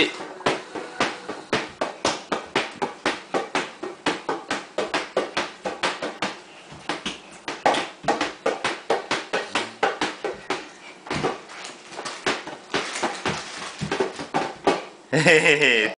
しへへへ